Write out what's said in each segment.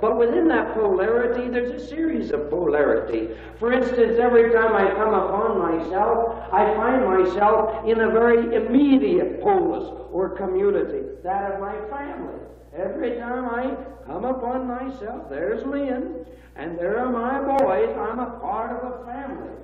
But within that polarity, there's a series of polarity. For instance, every time I come upon myself, I find myself in a very immediate polis or community, that of my family. Every time I come upon myself, there's Lynn, and there are my boys. I'm a part of a family.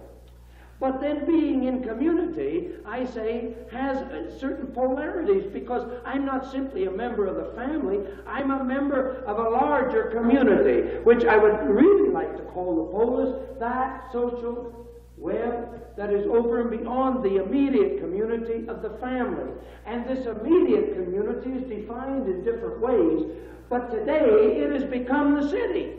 But then being in community, I say, has certain polarities because I'm not simply a member of the family, I'm a member of a larger community, which I would really like to call the polis, that social web that is over and beyond the immediate community of the family. And this immediate community is defined in different ways, but today it has become the city.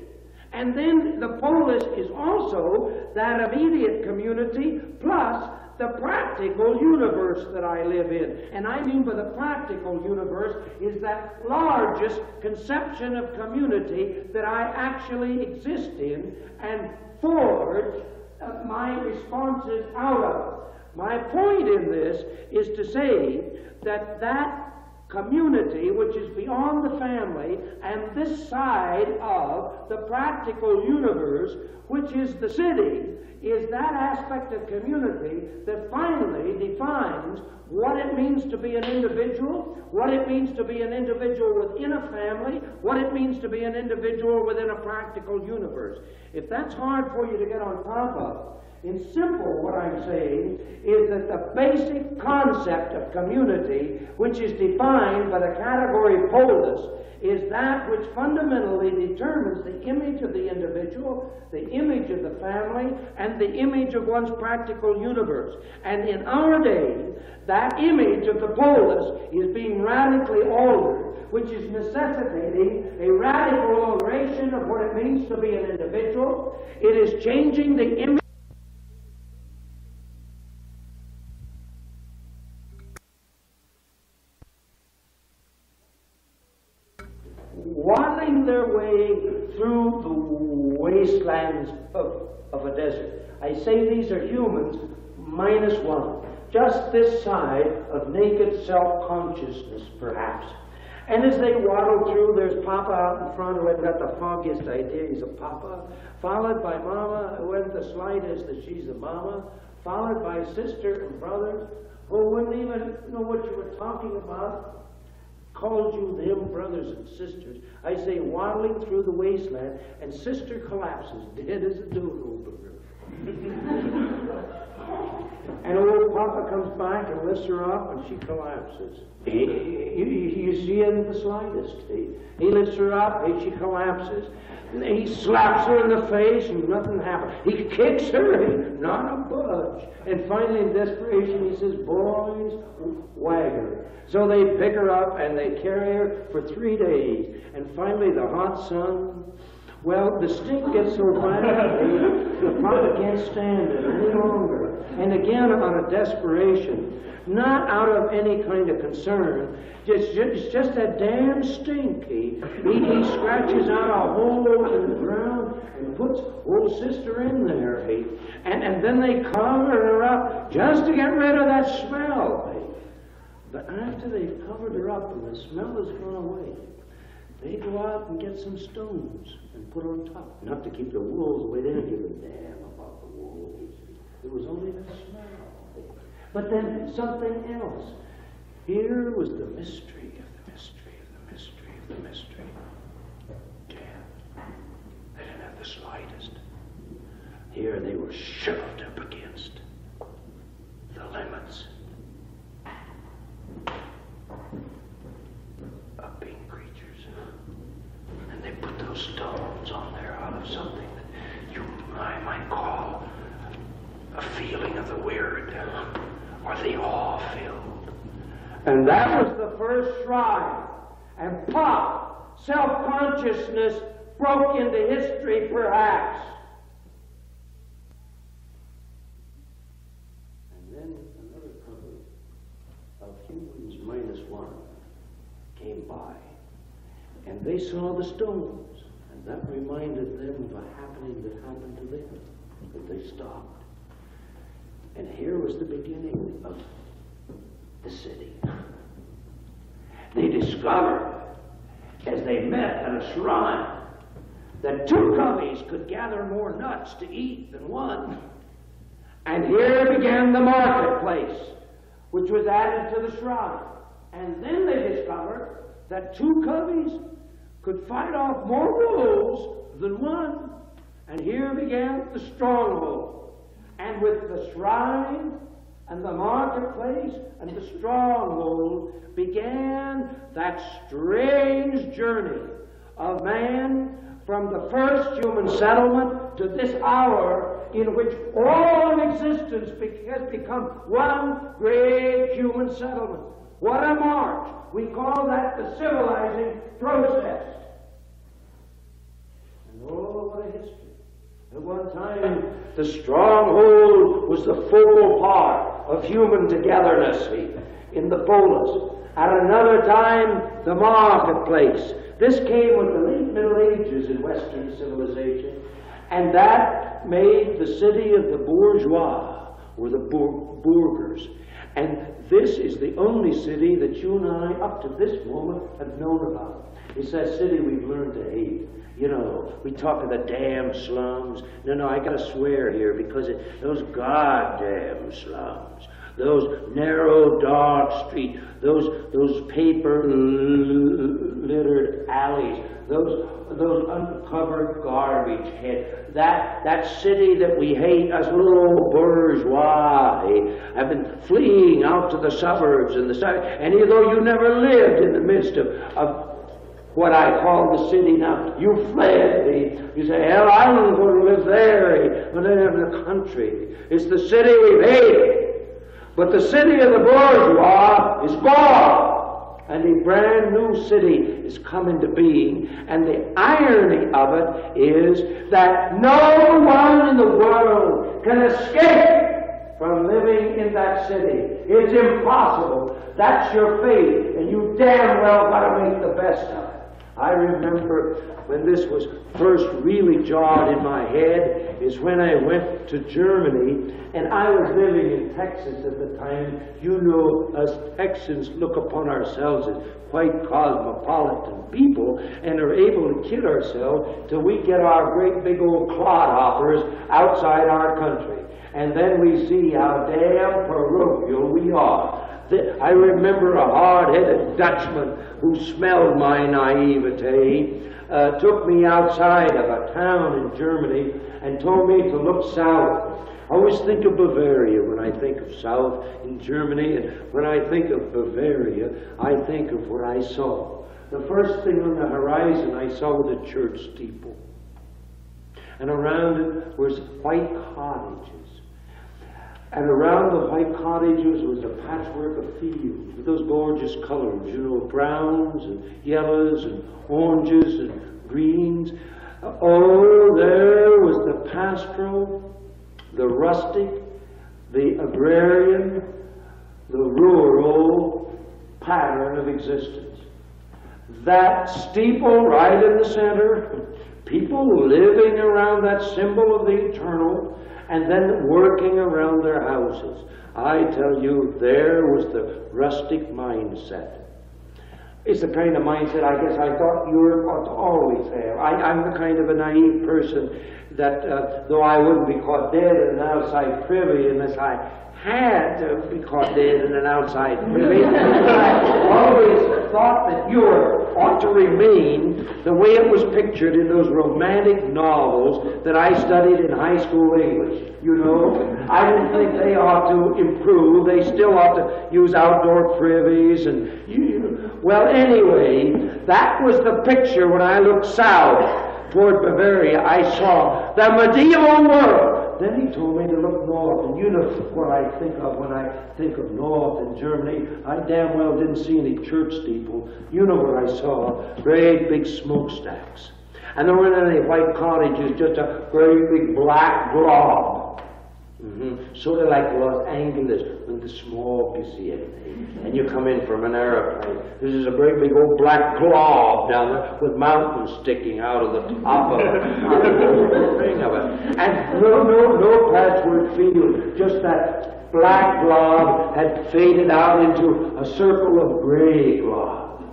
And then the polis is also that immediate community plus the practical universe that I live in. And I mean by the practical universe is that largest conception of community that I actually exist in and forge uh, my responses out of. My point in this is to say that that community which is beyond the family this side of the practical universe which is the city is that aspect of community that finally defines what it means to be an individual, what it means to be an individual within a family, what it means to be an individual within a practical universe. If that's hard for you to get on top of, in simple, what I'm saying is that the basic concept of community, which is defined by the category polis, is that which fundamentally determines the image of the individual, the image of the family, and the image of one's practical universe. And in our day, that image of the polis is being radically altered, which is necessitating a radical alteration of what it means to be an individual. It is changing the image. The wastelands of, of a desert. I say these are humans minus one, just this side of naked self consciousness, perhaps. And as they waddle through, there's Papa out in front who hadn't got the foggiest idea. He's a Papa, followed by Mama who hadn't the slightest that she's a Mama, followed by sister and brother who wouldn't even know what you were talking about, called you them brothers and sisters. I say waddling through the wasteland, and sister collapses, dead as a dodo bird. and old Papa comes back and lifts her up, and she collapses. Eh? He, you, you see it in the slightest. He, he lifts her up, and she collapses. He slaps her in the face and nothing happens. He kicks her and not a budge. And finally, in desperation, he says, Boys, wag her. So they pick her up and they carry her for three days. And finally, the hot sun. Well, the stink gets so bad, the father can't stand it any longer. And again, on a desperation, not out of any kind of concern. Just, it's just that damn stinky. He, he scratches out a hole in the ground and puts old sister in there. He, and, and then they cover her up just to get rid of that smell. But after they've covered her up and the smell has gone away, they go out and get some stones and put on top. Not to keep the wolves away. They don't give a damn about the wolves. It was only the smell. But then something else. Here was the mystery of the mystery of the mystery of the mystery. Death. They didn't have the slightest. Here they were shoved up against the limits of being creatures. And they put those stones on there out of something that you I might call a feeling of the weird or the awe filled. And that was the first shrine. And pop, self consciousness broke into history, perhaps. And then another company of humans minus one came by. And they saw the stones. That reminded them of a happening that happened to them. that they stopped. And here was the beginning of the city. They discovered, as they met at a shrine, that two cubbies could gather more nuts to eat than one. And here began the marketplace, which was added to the shrine. And then they discovered that two cubbies could fight off more wolves than one. And here began the stronghold. And with the shrine and the marketplace and the stronghold began that strange journey of man from the first human settlement to this hour in which all of existence has become one great human settlement. What a march! We call that the civilizing process. And oh, what a history. At one time, the stronghold was the focal part of human togetherness in the polis. At another time, the marketplace. This came with the late Middle Ages in Western civilization, and that made the city of the bourgeois, or the burghers. And this is the only city that you and I, up to this moment, have known about. It's that city we've learned to hate. You know, we talk of the damn slums. No, no, I gotta swear here because it, those goddamn slums, those narrow, dark streets, those those paper littered alleys, those those uncovered garbage heads, that that city that we hate, us little bourgeois, have been fleeing out to the suburbs and the suburbs. and even though you never lived in the midst of, of what I call the city now. You fled. You say, hell, I don't want to live there. But then in the country. It's the city we've hated. But the city of the bourgeois is gone. And a brand new city is coming to being. And the irony of it is that no one in the world can escape from living in that city. It's impossible. That's your fate, and you damn well got to make the best of it. I remember when this was first really jarred in my head is when I went to Germany and I was living in Texas at the time. You know, us Texans look upon ourselves as quite cosmopolitan people and are able to kid ourselves till we get our great big old clodhoppers outside our country. And then we see how damn parochial we are. I remember a hard-headed Dutchman who smelled my naivete, uh, took me outside of a town in Germany and told me to look south. I always think of Bavaria when I think of south in Germany, and when I think of Bavaria, I think of what I saw. The first thing on the horizon I saw was a church steeple. And around it was white cottages and around the white cottages was a patchwork of fields with those gorgeous colors, you know, browns and yellows and oranges and greens. Oh, there was the pastoral, the rustic, the agrarian, the rural pattern of existence. That steeple right in the center, people living around that symbol of the eternal, and then working around their houses. I tell you, there was the rustic mindset. It's the kind of mindset I guess I thought Europe ought to always have. I, am the kind of a naive person that, uh, though I wouldn't be caught dead in an outside privy unless I had to be caught dead in an outside privy. I always thought that Europe ought to remain the way it was pictured in those romantic novels that I studied in high school English. You know, I didn't think they ought to improve. They still ought to use outdoor privies and, you, well, anyway, that was the picture when I looked south toward Bavaria. I saw the medieval world then he told me to look north, and you know what I think of when I think of north in Germany. I damn well didn't see any church steeple. You know what I saw? Great big smokestacks. And there weren't any white cottages, just a great big black blob Mm-hmm. Sort of like Los Angeles with the smoke is in. And you come in from an airplane. This is a great big old black glob down there with mountains sticking out of the top of it. thing of it. And no, no, no patchwork field. Just that black glob had faded out into a circle of gray glob.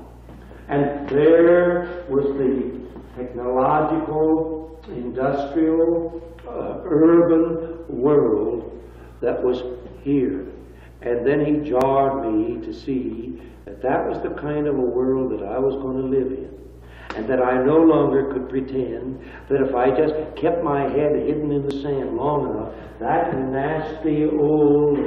And there was the technological, industrial, uh, urban world that was here. And then he jarred me to see that that was the kind of a world that I was going to live in. And that I no longer could pretend that if I just kept my head hidden in the sand long enough, that nasty old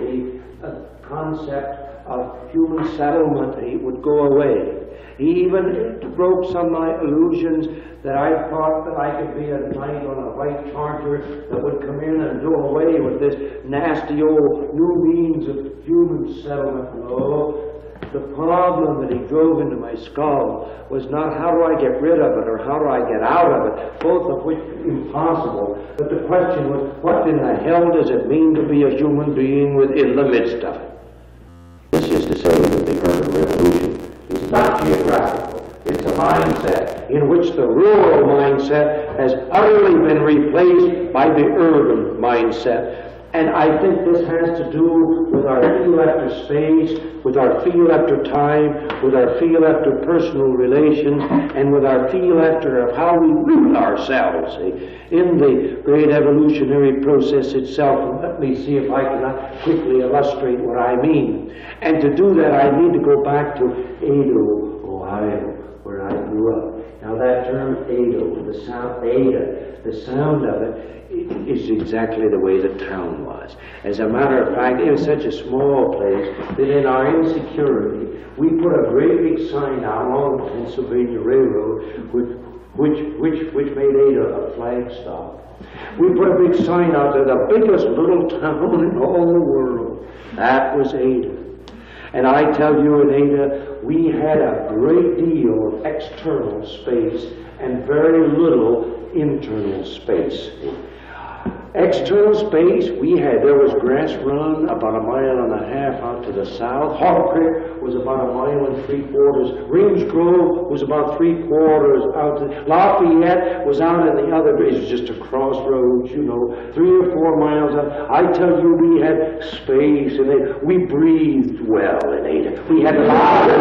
uh, concept of human settlement would go away. He even broke some of my illusions that I thought that I could be a knight on a white charger that would come in and do away with this nasty old new means of human settlement. No, the problem that he drove into my skull was not how do I get rid of it or how do I get out of it, both of which impossible. But the question was, what in the hell does it mean to be a human being within the midst of it? This is to say that the urban revolution is not geographical. It's a mindset in which the rural mindset has utterly been replaced by the urban mindset. And I think this has to do with our feel after space, with our feel after time, with our feel after personal relations, and with our feel after of how we root ourselves in the great evolutionary process itself. And let me see if I can quickly illustrate what I mean. And to do that, I need to go back to Ada, Ohio, where I grew up. Now that term Ada, the sound Ada, the sound of it is exactly the way the town was. As a matter of fact, it was such a small place that in our insecurity, we put a great big sign out along the Pennsylvania Railroad, which, which, which, which made Ada a flag stop. We put a big sign out there, the biggest little town in all the world. That was Ada. And I tell you, in Ada, we had a great deal of external space and very little internal space. External space, we had, there was Grass Run about a mile and a half out to the south. Hog Creek was about a mile and three quarters. Ringe Grove was about three quarters out to, Lafayette was out in the other, it was just a crossroads, you know, three or four miles out. I tell you, we had space and it, we breathed well in Ada. We had lots of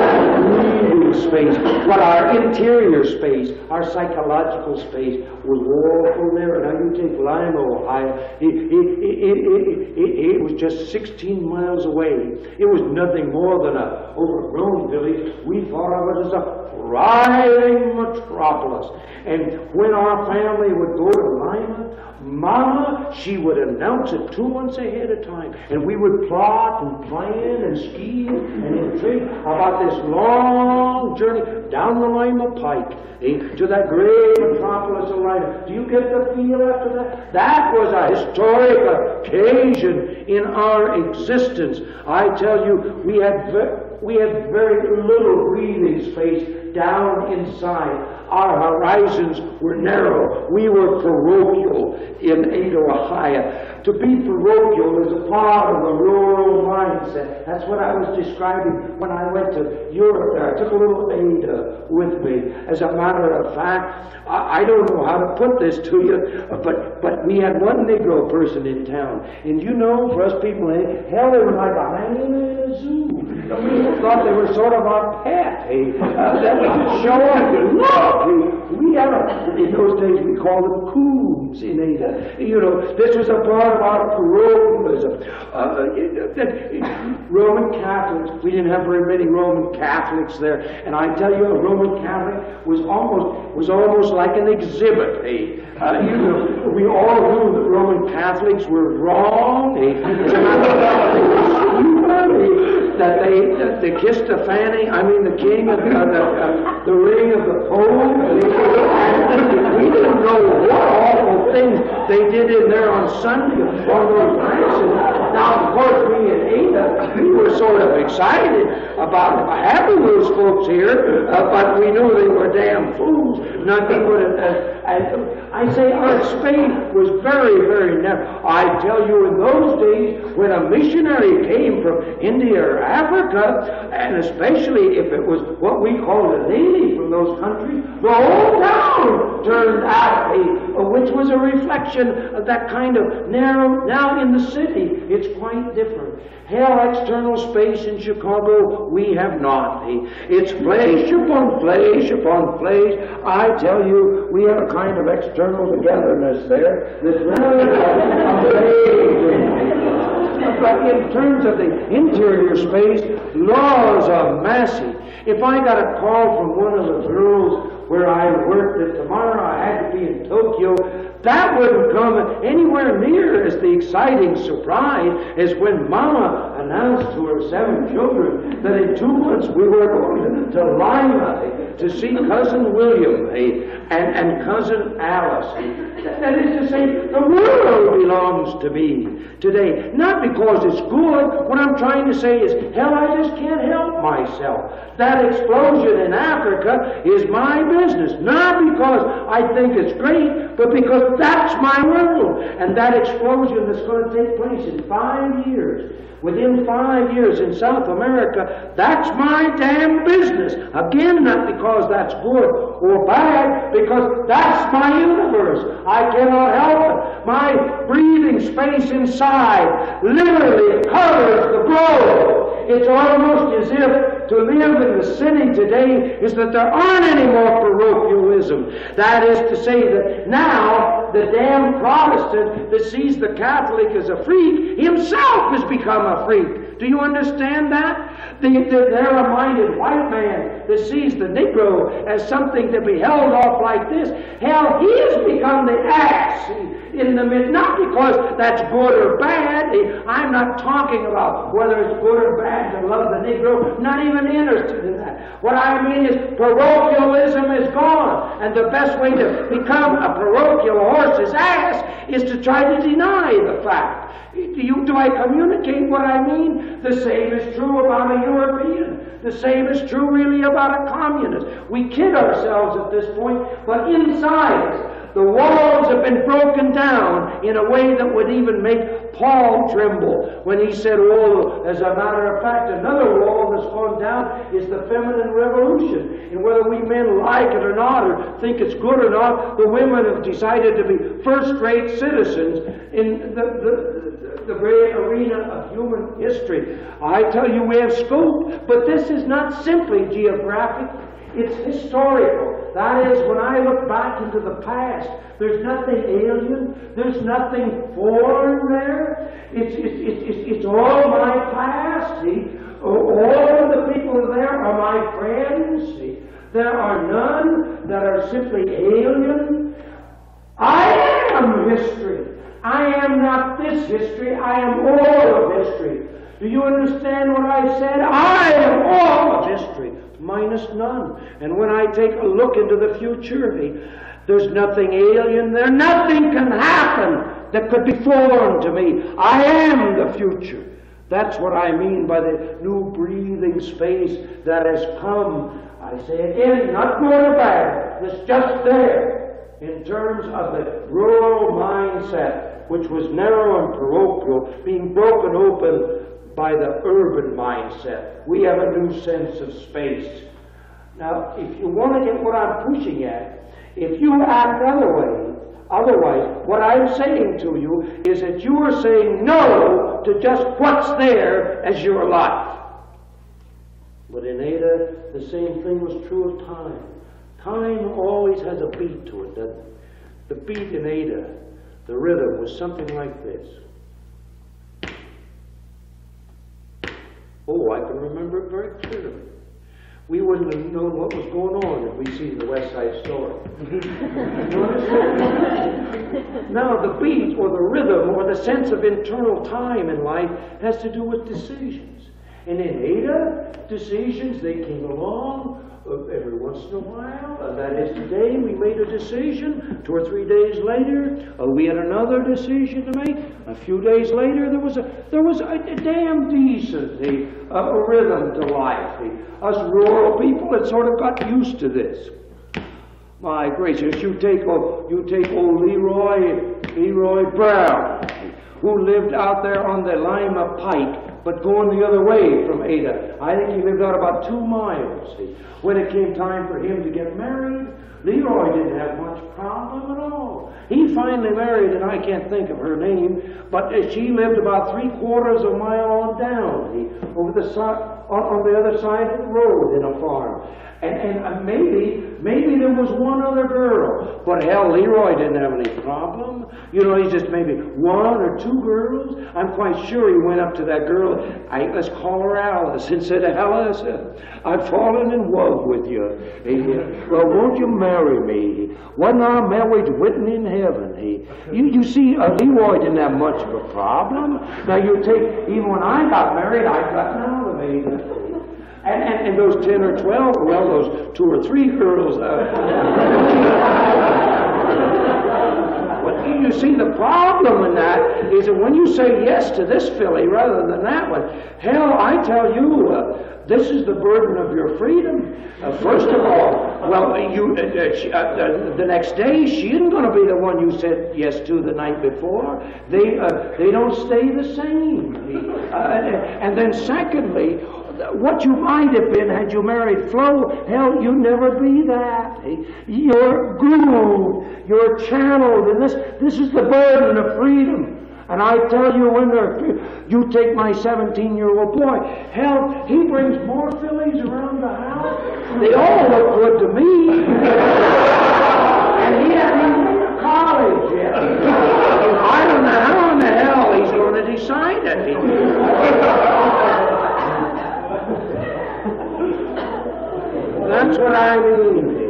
breathing space. But our interior space, our psychological space was all awful narrow. Now you take Lima, Ohio, it, it, it, it, was just 16 miles away. It was nothing more than a overgrown village. We thought of it as a thriving metropolis. And when our family would go to Lima, Mama, she would announce it two months ahead of time. And we would plot and plan and scheme and intrigue about this long journey down the Lima Pike eh, to that great metropolis of Lima. Do you get the feel after that? That was a historic occasion in our existence. I tell you, we had, we had very little breathing space down inside. Our horizons were narrow. We were parochial in Ada, Ohio. To be parochial is a part of the rural mindset. That's what I was describing when I went to Europe there. I took a little Ada with me. As a matter of fact, I, I don't know how to put this to you, but, but we had one Negro person in town. And you know, for us people, hell, they were like a hyena in a zoo. We thought they were sort of our pet. Eh? Uh, that we could show up look. We a, in those days we called them coons in Ada. You know, this was a part about parochialism. Uh, uh, Roman Catholics, we didn't have very many Roman Catholics there, and I tell you, a Roman Catholic was almost was almost like an exhibit. Eh? Uh, you know, we all knew that Roman Catholics were wrong. Eh? that they that they kissed a fanny. I mean, the king of the uh, the, the ring of the pope. we didn't know what awful things they did in there on Sunday on those nights. And now, of course, we in Ada, we were sort of excited about having those folks here, uh, but we knew they were damn fools. Nothing would have. And I say our space was very, very narrow. I tell you, in those days, when a missionary came from India or Africa, and especially if it was what we called a native from those countries, the whole town turned out, which was a reflection of that kind of narrow. Now in the city, it's quite different. Hell, external space in Chicago, we have not. It's place upon place upon place. I tell you, we have a kind of external togetherness there really. But in terms of the interior space, laws are massive. If I got a call from one of the girls where I worked that tomorrow I had to be in Tokyo, that wouldn't come anywhere near as the exciting surprise as when Mama announced to her seven children that in two months we were going to Lima to see Cousin William and, and Cousin Alice. That is to say, the world belongs to me today. Not because it's good. What I'm trying to say is, hell, I just can't help myself. That explosion in Africa is my business. Not because I think it's great, but because that's my world. And that explosion that's going to take place in five years, within five years in South America, that's my damn business. Again, not because that's good or bad, because that's my universe. I cannot help it. My breathing space inside literally covers the globe. It's almost as if to live in the city today is that there aren't any more parochialism. That is to say that now the damn Protestant that sees the Catholic as a freak himself has become a freak. Do you understand that? The, the narrow-minded white man that sees the Negro as something to be held off like this, hell, he has become the ass in the midst, not because that's good or bad. I'm not talking about whether it's good or bad to love the Negro, not even interested in that. What I mean is parochialism is gone, and the best way to become a parochial horse's ass is to try to deny the fact. Do, you, do I communicate what I mean? The same is true about a European. The same is true really about a communist. We kid ourselves at this point, but inside us, the walls have been broken down in a way that would even make Paul tremble when he said, Oh, as a matter of fact, another wall that's gone down is the feminine revolution. And whether we men like it or not, or think it's good or not, the women have decided to be first rate citizens in the, the, the great arena of human history. I tell you, we have scope, but this is not simply geographic, it's historical. That is, when I look back into the past, there's nothing alien, there's nothing foreign there. It's, it's, it's, it's, all my past. See? Oh, all of the people there are my friends. See? There are none that are simply alien. I am history. I am not this history. I am all of history. Do you understand what I said? I am all of history minus none. And when I take a look into the future, there's nothing alien there. Nothing can happen that could be foreign to me. I am the future. That's what I mean by the new breathing space that has come. I say again, not good or bad. It's just there in terms of the rural mindset, which was narrow and parochial, being broken open by the urban mindset. We have a new sense of space. Now, if you want to get what I'm pushing at, if you act other way, otherwise, what I'm saying to you is that you are saying no to just what's there as your life. But in Ada, the same thing was true of time. Time always has a beat to it, it? The beat in Ada, the rhythm was something like this. Oh, I can remember it very clearly. We wouldn't have known what was going on if we'd seen the West Side Story. now, the beat or the rhythm or the sense of internal time in life has to do with decisions. And in Ada, decisions, they came along every once in a while. And that is today we made a decision. Two or three days later, uh, we had another decision to make. A few days later, there was a there was a, a damn decency, a, a rhythm to life. us rural people had sort of got used to this. My gracious, you take old, you take old Leroy, Leroy Brown, who lived out there on the Lima Pike, but going the other way from Ada. I think he lived out about two miles. See. When it came time for him to get married, Leroy didn't have much problem at all. He finally married, and I can't think of her name, but she lived about three quarters of a mile on down, see, over the side, on, the other side of the road in a farm. And, and maybe, maybe there was one other girl, but hell, Leroy didn't have any problem. You know, he's just maybe one or two girls. I'm quite sure he went up to that girl, I, let's call her Alice, and said, Alice, I've fallen in love with you. He, well, won't you marry me? Wasn't our marriage written in heaven? He, you, you see, uh, Leroy didn't have much of a problem. Now, you take, even when I got married, I got an elevator. And, and, and those 10 or 12, well, those two or three girls. Uh, you see, the problem in that is that when you say yes to this filly rather than that one, hell, I tell you, uh, this is the burden of your freedom. Uh, first of all, well, you, uh, uh she, uh, uh, the next day, she isn't going to be the one you said yes to the night before. They, they don't stay the same. and then, secondly, what you might have been had you married Flo, hell, you'd never be that. You're groomed, you're channeled, and this, this is the burden of freedom. And I tell you, when you take my 17 year old boy, hell, he brings more fillies around the house. They all look good to me. and he hasn't even college yet. I don't know how in the hell he's going to decide it. That's what I mean.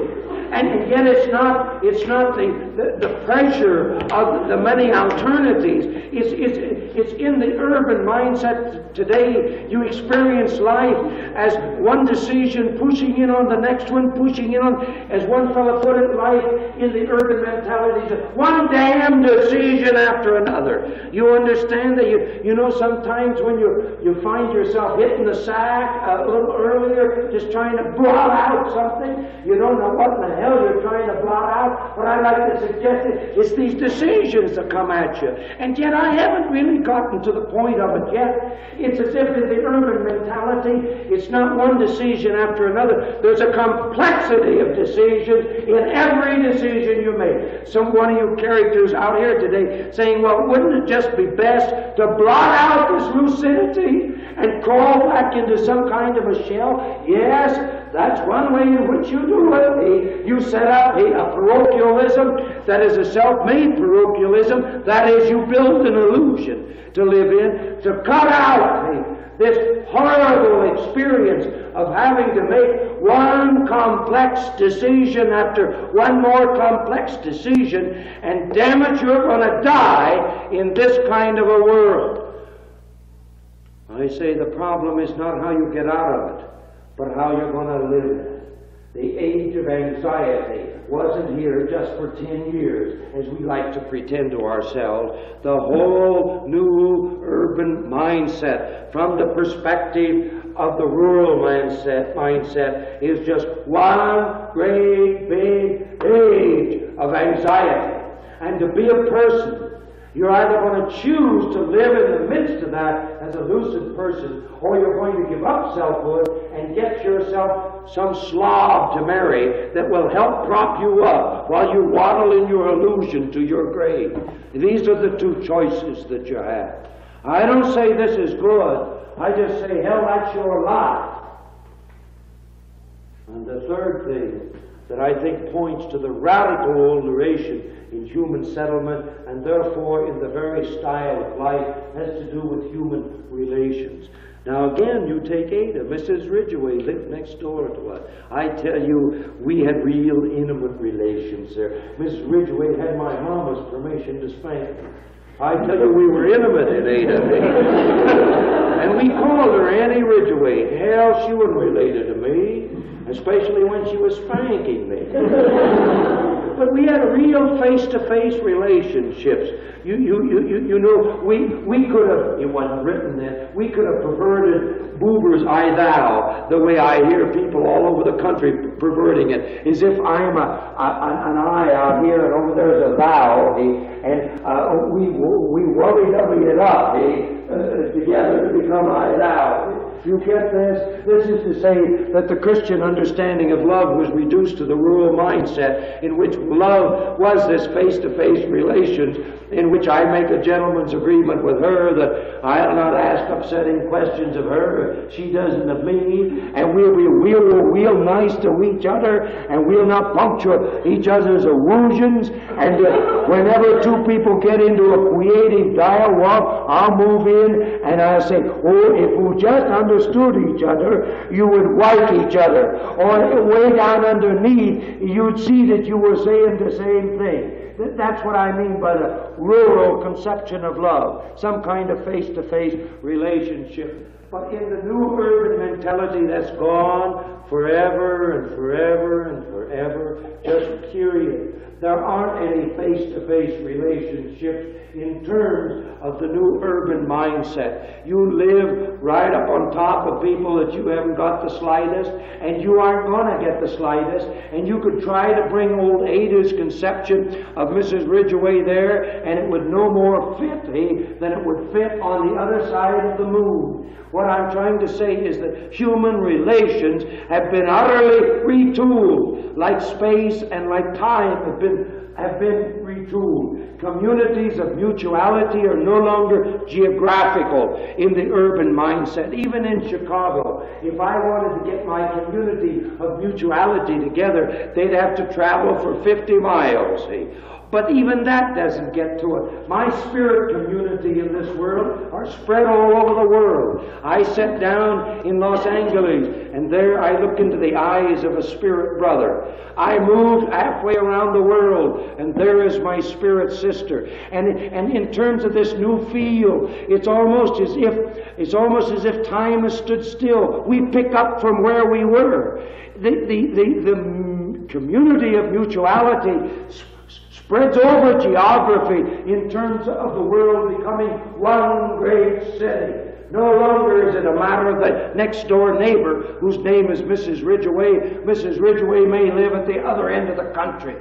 And yet it's not, it's not the, the, the pressure of the many alternatives. It's, it's, it's in the urban mindset today. You experience life as one decision pushing in on the next one, pushing in on, as one fellow put it, life in the urban mentality, one damn decision after another. You understand that you, you know sometimes when you, you find yourself hitting the sack a little earlier, just trying to blot out something, you don't know what in the hell you're trying to blot out. What I like to suggest is these decisions that come at you. And yet I haven't really gotten to the point of it yet. It's as if in the urban mentality, it's not one decision after another. There's a complexity of decisions in every decision you make. Some one of you characters out here today saying, well, wouldn't it just be best to blot out this lucidity and crawl back into some kind of a shell? Yes, that's one way in which you do it. You set up a parochialism that is a self-made parochialism. That is, you build an illusion to live in, to cut out this horrible experience of having to make one complex decision after one more complex decision, and damn it, you're going to die in this kind of a world. I say the problem is not how you get out of it but how you're going to live The age of anxiety wasn't here just for 10 years, as we like to pretend to ourselves. The whole new urban mindset, from the perspective of the rural mindset, mindset is just one great big age of anxiety. And to be a person you're either going to choose to live in the midst of that lucid person, or you're going to give up selfhood and get yourself some slob to marry that will help prop you up while you waddle in your illusion to your grave. These are the two choices that you have. I don't say this is good. I just say, hell, that's your lot. And the third thing that I think points to the radical alteration in human settlement and therefore in the very style of life has to do with human relations. Now again, you take Ada. Mrs. Ridgeway lived next door to us. I tell you, we had real intimate relations there. Mrs. Ridgeway had my mama's permission to spank me. I tell you, we were intimate in Ada. and we called her Annie Ridgeway. Hell, she wasn't related to me, especially when she was spanking me. but we had real face-to-face relationships. You, you, you, you, you know, we, we could have, it wasn't written then, we could have perverted Buber's I thou, the way I hear people all over the country perverting it, as if I'm a, a an I out here and over there's a thou, and uh, we, we worry it up uh, together to become I thou. You get this? This is to say that the Christian understanding of love was reduced to the rural mindset in which love was this face to face relations in which I make a gentleman's agreement with her that I'll not ask upsetting questions of her, she doesn't of me, and we'll be real, real nice to each other, and we'll not puncture each other's illusions, and uh, whenever two people get into a creative dialogue, I'll move in and I'll say, oh, if we just understood each other, you would like each other, or way down underneath, you'd see that you were saying the same thing. That's what I mean by the rural conception of love, some kind of face to face relationship. But in the new urban mentality that's gone forever and forever and forever, just period. There aren't any face to face relationships in terms of the new urban mindset. You live right up on top of people that you haven't got the slightest, and you aren't going to get the slightest. And you could try to bring old Ada's conception of Mrs. Ridgeway there, and it would no more fit eh, than it would fit on the other side of the moon. What I'm trying to say is that human relations have been utterly retooled, like space and like time have been have been retooled. Communities of mutuality are no longer geographical in the urban mindset. Even in Chicago, if I wanted to get my community of mutuality together, they'd have to travel for 50 miles. See? But even that doesn't get to it. My spirit community in this world are spread all over the world. I sat down in Los Angeles, and there I looked into the eyes of a spirit brother. I moved halfway around the world, and there is my spirit sister. And, and in terms of this new field, it's almost as if it's almost as if time has stood still. We pick up from where we were. The, the, the, the community of mutuality spreads over geography in terms of the world becoming one great city. No longer is it a matter of the next door neighbor whose name is Mrs. Ridgeway. Mrs. Ridgeway may live at the other end of the country.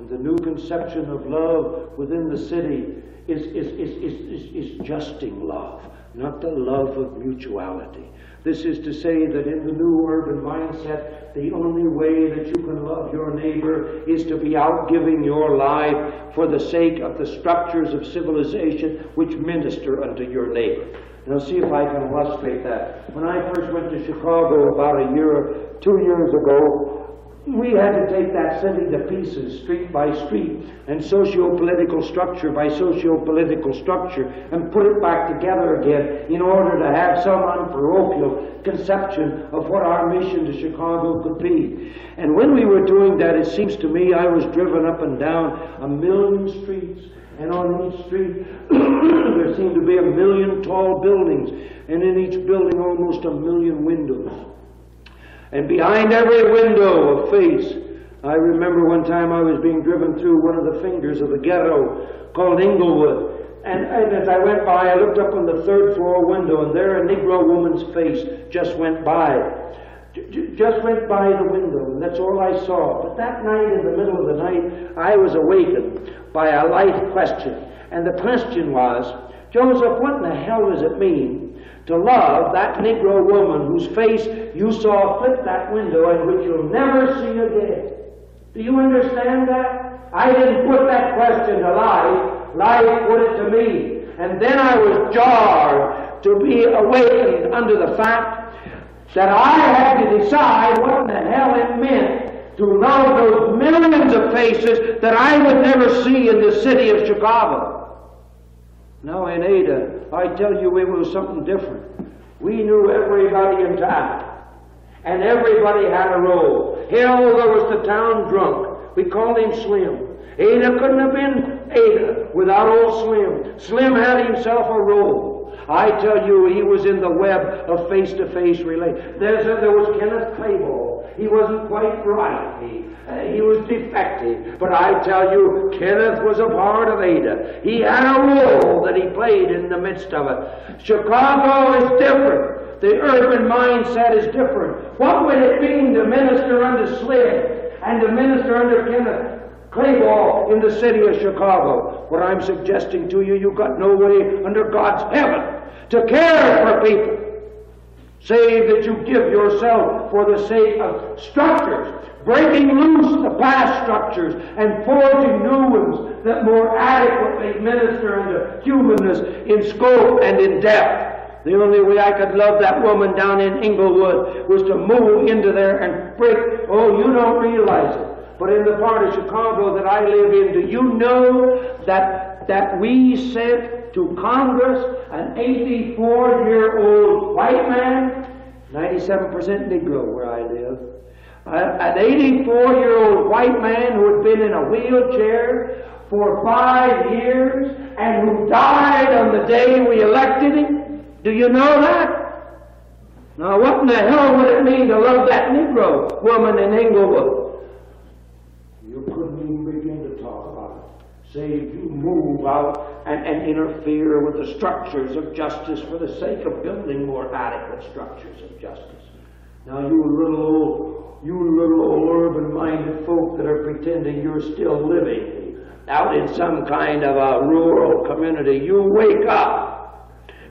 And the new conception of love within the city is, is, is, is, is, justing love, not the love of mutuality. This is to say that in the new urban mindset, the only way that you can love your neighbor is to be out giving your life for the sake of the structures of civilization which minister unto your neighbor. Now, see if I can illustrate that. When I first went to Chicago about a year, two years ago, we had to take that city to pieces, street by street, and socio-political structure by socio-political structure, and put it back together again in order to have some unparochial conception of what our mission to Chicago could be. And when we were doing that, it seems to me I was driven up and down a million streets, and on each street there seemed to be a million tall buildings, and in each building almost a million windows. And behind every window a face. I remember one time I was being driven through one of the fingers of the ghetto called Englewood. And, and, as I went by, I looked up on the third floor window, and there a Negro woman's face just went by. J- just went by the window, and that's all I saw. But that night, in the middle of the night, I was awakened by a light question. And the question was, Joseph, what in the hell does it mean to love that Negro woman whose face you saw flip that window and which you'll never see again. Do you understand that? I didn't put that question to life. Life put it to me. And then I was jarred to be awakened under the fact that I had to decide what in the hell it meant to love those millions of faces that I would never see in the city of Chicago. Now in Ada, I tell you it was something different. We knew everybody in town. And everybody had a role. Hell, there was the town drunk. We called him Slim. Ada couldn't have been Ada without old Slim. Slim had himself a role. I tell you, he was in the web of face-to-face relation. There was Kenneth Claybaugh. He wasn't quite right. He, uh, he was defective. But I tell you, Kenneth was a part of Ada. He had a role that he played in the midst of it. Chicago is different. The urban mindset is different. What would it mean to minister under Slim and to minister under Kenneth Claybaugh in the city of Chicago? What I'm suggesting to you, you've got no way under God's heaven to care for people save that you give yourself for the sake of structures, breaking loose the past structures and forging new ones that more adequately minister unto humanness in scope and in depth. The only way I could love that woman down in Englewood was to move into there and break. Oh, you don't realize it. But in the part of Chicago that I live in, do you know that, that we sent to Congress an 84 year old white man, 97% Negro where I live, uh, an 84 year old white man who had been in a wheelchair for five years and who died on the day we elected him? Do you know that? Now, what in the hell would it mean to love that Negro woman in Englewood? You couldn't even begin to talk about Save you move out and, and interfere with the structures of justice for the sake of building more adequate structures of justice. Now, you little old, you little old urban-minded folk that are pretending you're still living out in some kind of a rural community, you wake up.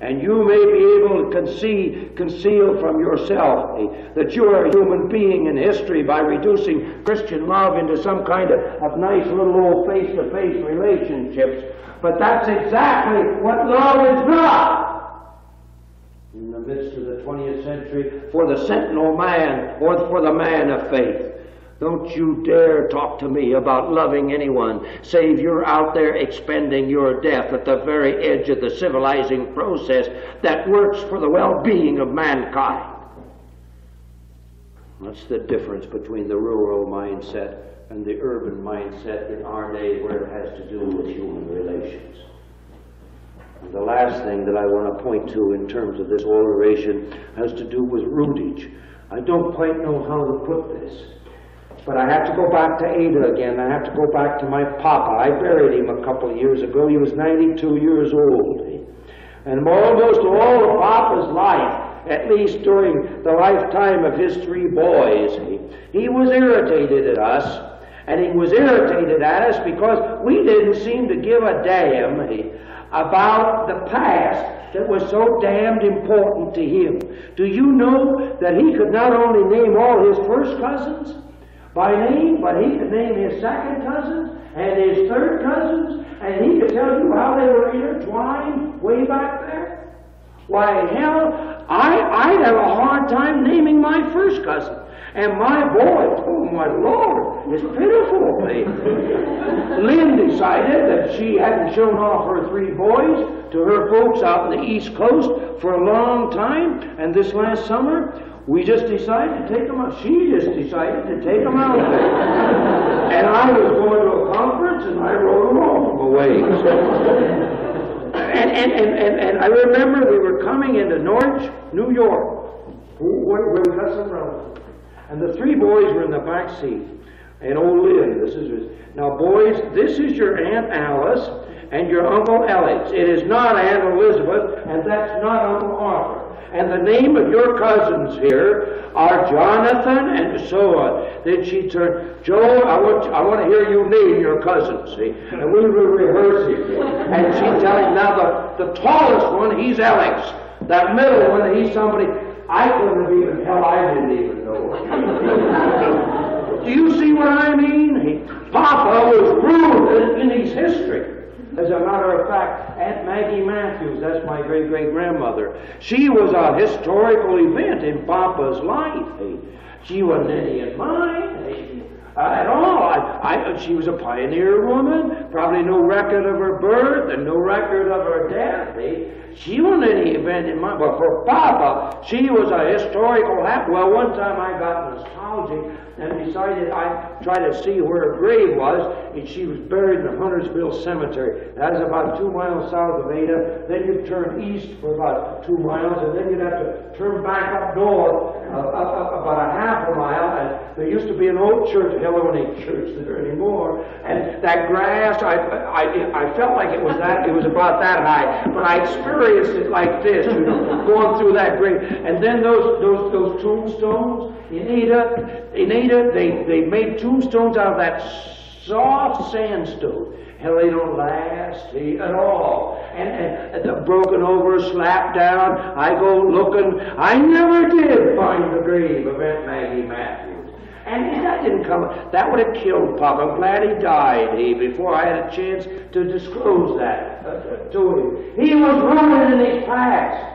And you may be able to conceal, conceal from yourself that you are a human being in history by reducing Christian love into some kind of, of nice little old face-to-face relationships. But that's exactly what love is not. In the midst of the 20th century, for the sentinel man or for the man of faith. Don't you dare talk to me about loving anyone, save you're out there expending your death at the very edge of the civilizing process that works for the well being of mankind. That's the difference between the rural mindset and the urban mindset in our day where it has to do with human relations. And the last thing that I want to point to in terms of this oration has to do with rootage. I don't quite know how to put this. But I have to go back to Ada again. I have to go back to my papa. I buried him a couple of years ago. He was 92 years old. And almost all of papa's life, at least during the lifetime of his three boys, he, he was irritated at us. And he was irritated at us because we didn't seem to give a damn about the past that was so damned important to him. Do you know that he could not only name all his first cousins, by name, but he could name his second cousins and his third cousins, and he could tell you how they were intertwined way back there. Why, hell, I, I'd have a hard time naming my first cousin. And my boy, oh my Lord, it's pitiful. Lynn decided that she hadn't shown off her three boys to her folks out in the East Coast for a long time, and this last summer we just decided to take them out. She just decided to take them out there. and I was going to a conference and I rode them off away. and, and, and, and, and I remember we were coming into Norwich, New York, where we got some relatives. And the three boys were in the back seat. And old Lynn, this is now boys, this is your Aunt Alice and your Uncle Alex. It is not Aunt Elizabeth, and that's not Uncle Arthur and the name of your cousins here are Jonathan and so on. Then she turned, Joe, I want, I want to hear you name your cousins, see? And we were rehearsing. And she telling, now the, the tallest one, he's Alex. That middle one, he's somebody, I couldn't have even, hell, I didn't even know. Do you see what I mean? He, Papa was ruled in his history. As a matter of fact, Aunt Maggie Mathews, that's my great great grandmother, she was a historical event in Papa's life. She wasn't any in mine. at all. I, I, she was a pioneer woman, probably no record of her birth and no record of her death. She wasn't any event in my, but for Papa, she was a historical happen. Well, one time I got nostalgic and decided I'd try to see where her grave was, and she was buried in the Huntersville Cemetery. That is about two miles south of Ada. Then you'd turn east for about two miles, and then you'd have to turn back up north uh, about a half a mile, and there used to be an old church, hell, there ain't church there anymore, and that grass, I, I, I felt like it was that, it was about that high, but I experienced it like this, you know, going through that grave. And then those, those, those tombstones in Ada, in Ada, they, they made tombstones out of that soft sandstone. Hell, they don't last at all. And, and the broken over, slapped down. I go looking. I never did find the grave of Aunt Maggie Mathews. And that didn't come. That would have killed Papa. I'm glad he died, he, before I had a chance to disclose that uh, to him. He was rooted in his past.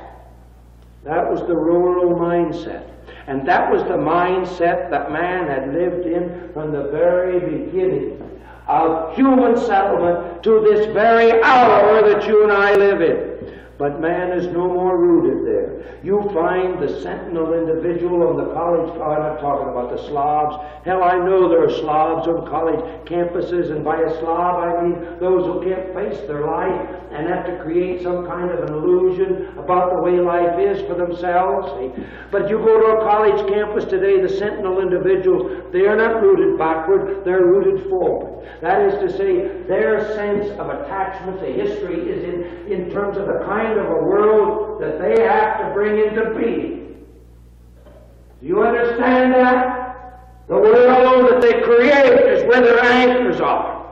That was the rural mindset. And that was the mindset that man had lived in from the very beginning of human settlement to this very hour that you and I live in. But man is no more rooted there. You find the sentinel individual on the college, oh, I'm not talking about the Slavs. Hell, I know there are Slavs on college campuses, and by a Slav I mean those who can't face their life and have to create some kind of an illusion about the way life is for themselves. See? But you go to a college campus today, the sentinel individuals, they are not rooted backward, they're rooted forward. That is to say, their sense of attachment to history is in, in terms of the kind kind of a world that they have to bring into being. Do you understand that? The world that they create is where their anchors are.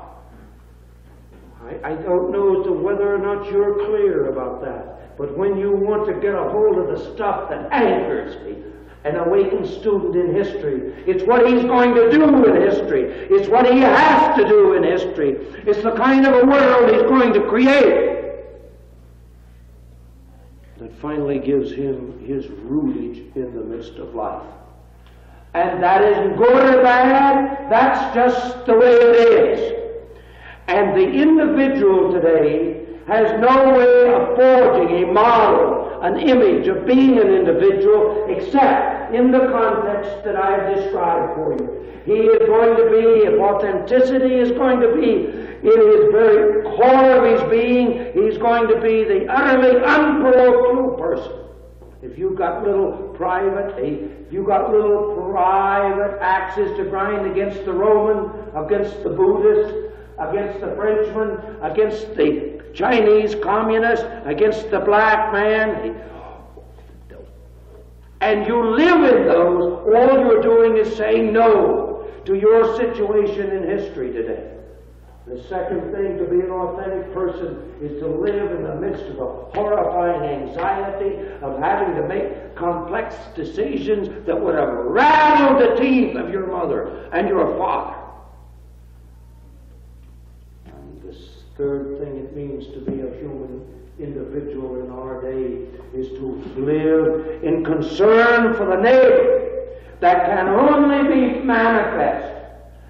I, I don't know as to whether or not you're clear about that. But when you want to get a hold of the stuff that anchors me, an awakened student in history. It's what he's going to do in history. It's what he has to do in history. It's the kind of a world he's going to create that finally gives him his rootage in the midst of life. And that isn't good or bad, that's just the way it is. And the individual today has no way of forging a model, an image of being an individual, except in the context that I have described for you. He is going to be, if authenticity is going to be in his very core of his being, he's going to be the utterly unparochial person. If you've got little private, if you've got little private axes to grind against the Roman, against the Buddhist, against the Frenchman, against the Chinese communist, against the black man, and you live in those, all you're doing is saying no to your situation in history today. The second thing to be an authentic person is to live in the midst of a horrifying anxiety of having to make complex decisions that would have rattled the teeth of your mother and your father. And the third thing it means to be a human individual in our day is to live in concern for the neighbor that can only be manifest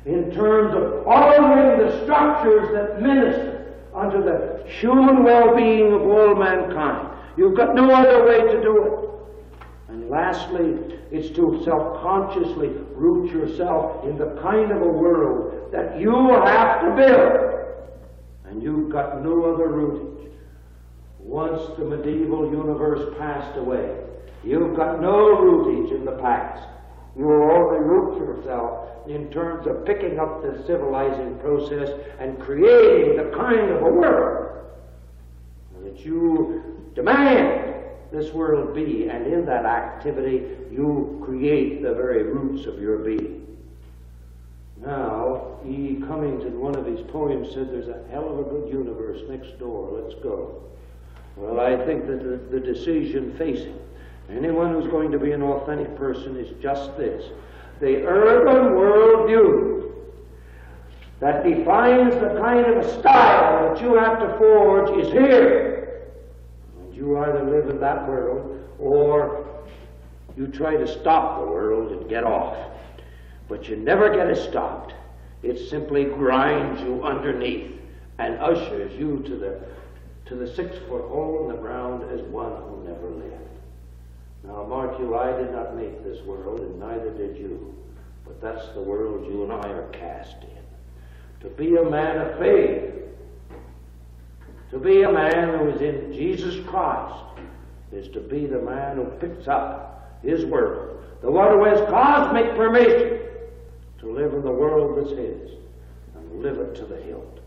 in terms of altering the structures that minister unto the human well-being of all mankind. You've got no other way to do it. And lastly, it's to self-consciously root yourself in the kind of a world that you have to build. And you've got no other rootage. Once the medieval universe passed away, you've got no rootage in the past. You will only root yourself in terms of picking up the civilizing process and creating the kind of a world that you demand this world be, and in that activity you create the very roots of your being. Now, E. Cummings, in one of his poems, said there's a hell of a good universe next door, let's go. Well, I think that the, the decision facing anyone who's going to be an authentic person is just this the urban worldview that defines the kind of a style that you have to forge is here. And you either live in that world or you try to stop the world and get off. But you never get it stopped. It simply grinds you underneath and ushers you to the to the six foot hole in the ground as one who never lived. Now, mark you, I did not make this world, and neither did you. But that's the world you and I are cast in. To be a man of faith, to be a man who is in Jesus Christ, is to be the man who picks up his world, the one who has cosmic permission to live in the world that's his, and live it to the hilt.